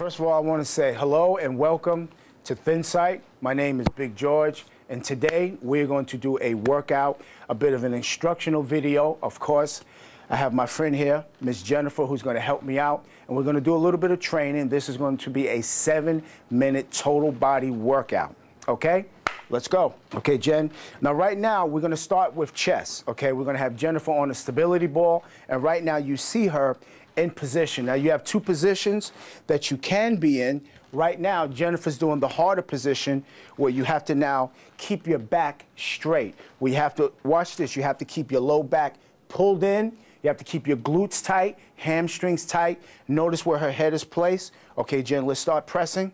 First of all, I want to say hello and welcome to Thin-site. My name is Big George, and today we're going to do a workout, a bit of an instructional video, of course. I have my friend here, Miss Jennifer, who's going to help me out, and we're going to do a little bit of training. This is going to be a seven minute total body workout. Okay? Let's go. Okay, Jen. Now, right now, we're going to start with chest. Okay, we're going to have Jennifer on a stability ball, and right now, you see her in position. Now, you have two positions that you can be in. Right now, Jennifer's doing the harder position where you have to now keep your back straight. We have to, watch this, you have to keep your low back pulled in. You have to keep your glutes tight, hamstrings tight. Notice where her head is placed. Okay, Jen, let's start pressing.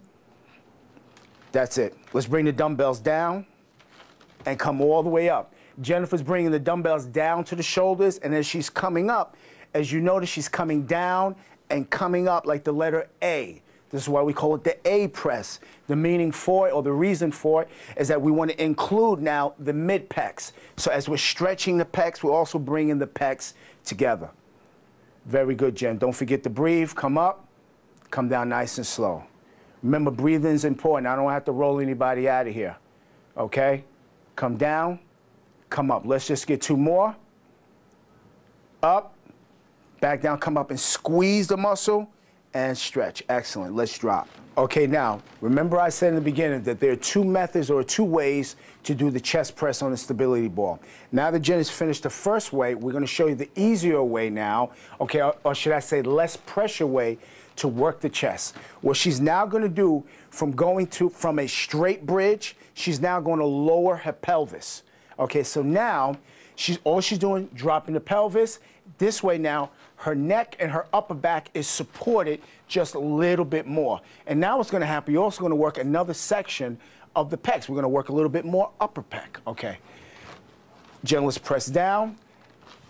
That's it. Let's bring the dumbbells down and come all the way up. Jennifer's bringing the dumbbells down to the shoulders, and as she's coming up, as you notice, she's coming down and coming up like the letter A. This is why we call it the A press. The meaning for it, or the reason for it, is that we want to include now the mid pecs. So as we're stretching the pecs, we're also bringing the pecs together. Very good, Jen. Don't forget to breathe. Come up, come down nice and slow. Remember, breathing is important. I don't have to roll anybody out of here. Okay? Come down, come up. Let's just get two more. Up, back down, come up and squeeze the muscle and stretch. Excellent. Let's drop. Okay, now, remember I said in the beginning that there are two methods or two ways to do the chest press on the stability ball. Now that Jen has finished the first way, we're going to show you the easier way now, okay, or, or should I say less pressure way to work the chest. What she's now going to do from going to from a straight bridge, she's now going to lower her pelvis. Okay, so now she's all she's doing dropping the pelvis. This way now her neck and her upper back is supported just a little bit more. And now what's going to happen, you're also going to work another section of the pecs. We're going to work a little bit more upper pec. Okay. Jen, let's press down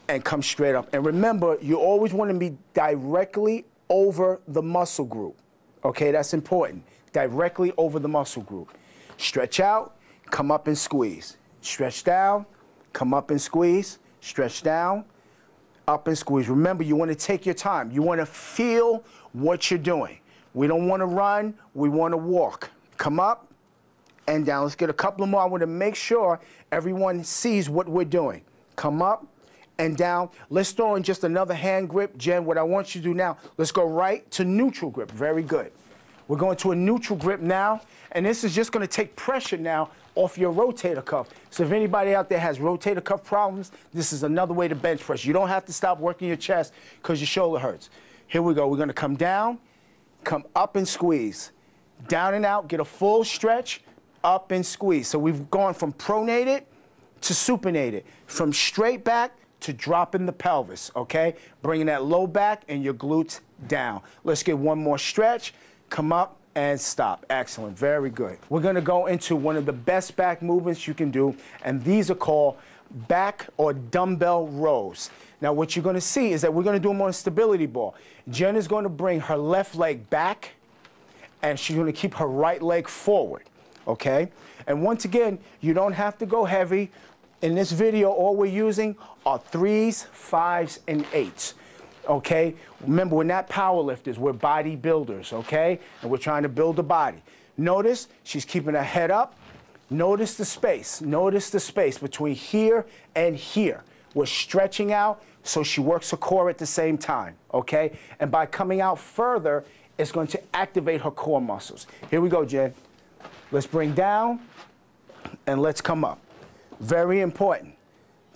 and come straight up. And remember, you always want to be directly over the muscle group. Okay, that's important. Directly over the muscle group. Stretch out, come up and squeeze. Stretch down, come up and squeeze. Stretch down, up and squeeze. Remember, you want to take your time. You want to feel what you're doing. We don't want to run, we want to walk. Come up and down. Let's get a couple more. I want to make sure everyone sees what we're doing. Come up and down. Let's throw in just another hand grip. Jen, what I want you to do now, let's go right to neutral grip. Very good. We're going to a neutral grip now, and this is just going to take pressure now off your rotator cuff. So if anybody out there has rotator cuff problems, this is another way to bench press. You don't have to stop working your chest because your shoulder hurts. Here we go. We're going to come down, come up and squeeze. Down and out, get a full stretch, up and squeeze. So we've gone from pronated to supinated, from straight back to dropping the pelvis, okay? Bringing that low back and your glutes down. Let's get one more stretch. Come up and stop. Excellent. Very good. We're going to go into one of the best back movements you can do, and these are called back or dumbbell rows. Now, what you're going to see is that we're going to do them on a stability ball. Jen is going to bring her left leg back, and she's going to keep her right leg forward, okay? And once again, you don't have to go heavy. In this video, all we're using are threes, fives, and eights okay? Remember, we're not powerlifters, we're bodybuilders, okay? And we're trying to build a body. Notice she's keeping her head up. Notice the space. Notice the space between here and here. We're stretching out so she works her core at the same time, okay? And by coming out further, it's going to activate her core muscles. Here we go, Jen. Let's bring down and let's come up. Very important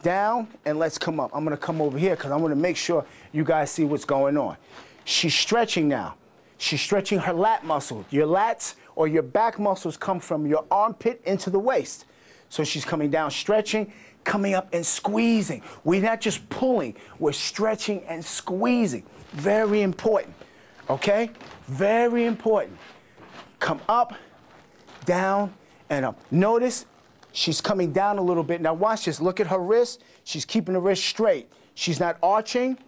down, and let's come up. I'm gonna come over here because I wanna make sure you guys see what's going on. She's stretching now. She's stretching her lat muscle. Your lats or your back muscles come from your armpit into the waist. So she's coming down, stretching, coming up and squeezing. We're not just pulling, we're stretching and squeezing. Very important, okay? Very important. Come up, down, and up. Notice She's coming down a little bit. Now watch this. Look at her wrist. She's keeping the wrist straight. She's not arching.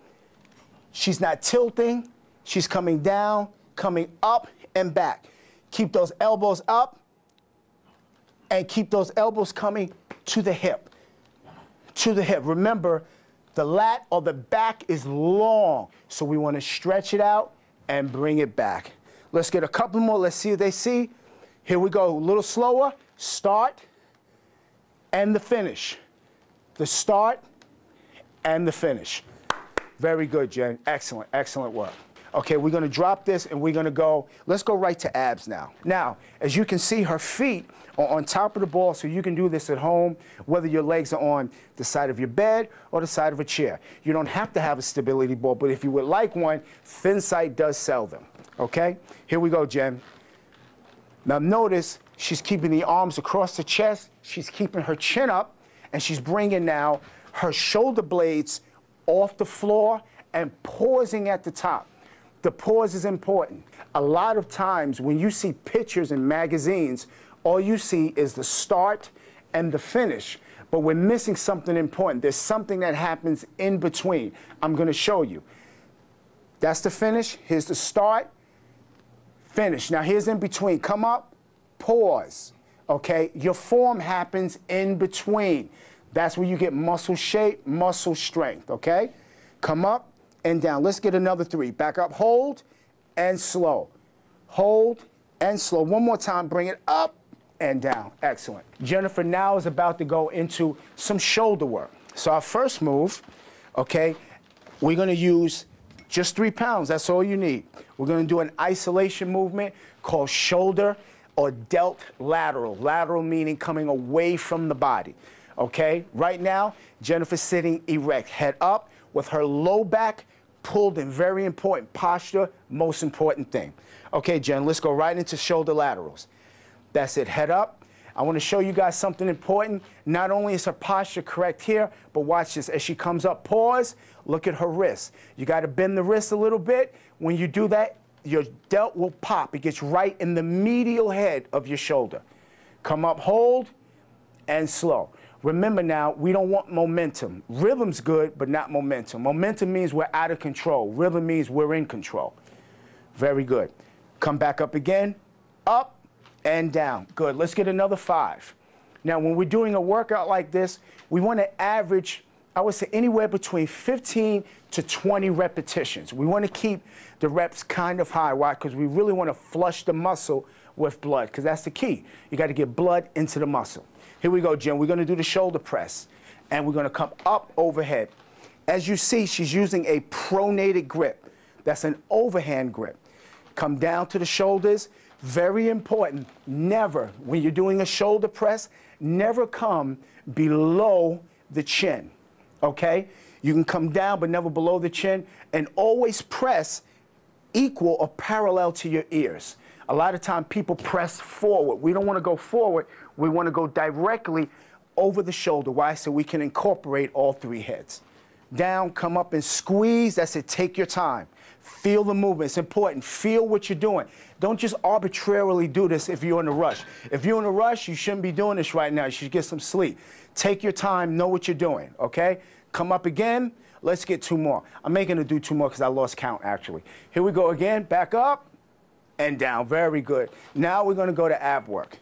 She's not tilting. She's coming down, coming up and back. Keep those elbows up and keep those elbows coming to the hip. To the hip. Remember, the lat or the back is long, so we want to stretch it out and bring it back. Let's get a couple more. Let's see what they see. Here we go. A little slower. Start and the finish. The start and the finish. Very good, Jen. Excellent, excellent work. Okay, we're gonna drop this and we're gonna go, let's go right to abs now. Now, as you can see, her feet are on top of the ball, so you can do this at home, whether your legs are on the side of your bed or the side of a chair. You don't have to have a stability ball, but if you would like one, Thin-site does sell them. Okay? Here we go, Jen. Now notice she's keeping the arms across the chest, she's keeping her chin up, and she's bringing now her shoulder blades off the floor and pausing at the top. The pause is important. A lot of times when you see pictures in magazines, all you see is the start and the finish. But we're missing something important. There's something that happens in between. I'm going to show you. That's the finish. Here's the start, finish. Now here's in between. Come up, pause. Okay? Your form happens in between. That's where you get muscle shape, muscle strength. Okay? Come up, and down. Let's get another three. Back up, hold, and slow. Hold and slow. One more time, bring it up and down. Excellent. Jennifer now is about to go into some shoulder work. So our first move, okay, we're gonna use just three pounds, that's all you need. We're gonna do an isolation movement called shoulder or delt lateral. Lateral meaning coming away from the body, okay? Right now, Jennifer's sitting erect, head up with her low back pulled in. Very important. Posture, most important thing. Okay, Jen, let's go right into shoulder laterals. That's it. Head up. I want to show you guys something important. Not only is her posture correct here, but watch this. As she comes up, pause, look at her wrist. You got to bend the wrist a little bit. When you do that, your delt will pop. It gets right in the medial head of your shoulder. Come up, hold, and slow. Remember now, we don't want momentum. Rhythm's good, but not momentum. Momentum means we're out of control. Rhythm means we're in control. Very good. Come back up again, up and down. Good. Let's get another five. Now, when we're doing a workout like this, we want to average, I would say, anywhere between 15 to 20 repetitions. We want to keep the reps kind of high. Why? Because we really want to flush the muscle with blood, because that's the key. You got to get blood into the muscle. Here we go, Jen. We're going to do the shoulder press, and we're going to come up overhead. As you see, she's using a pronated grip. That's an overhand grip. Come down to the shoulders. Very important. Never, when you're doing a shoulder press, never come below the chin. Okay? You can come down, but never below the chin, and always press equal or parallel to your ears. A lot of time people press forward. We don't want to go forward. We want to go directly over the shoulder. Why? So we can incorporate all three heads. Down, come up and squeeze. That's it. Take your time. Feel the movement. It's important. Feel what you're doing. Don't just arbitrarily do this if you're in a rush. If you're in a rush, you shouldn't be doing this right now. You should get some sleep. Take your time. Know what you're doing. Okay? Come up again. Let's get two more. I'm making to do two more because I lost count actually. Here we go again. Back up and down. Very good. Now we're going to go to ab work.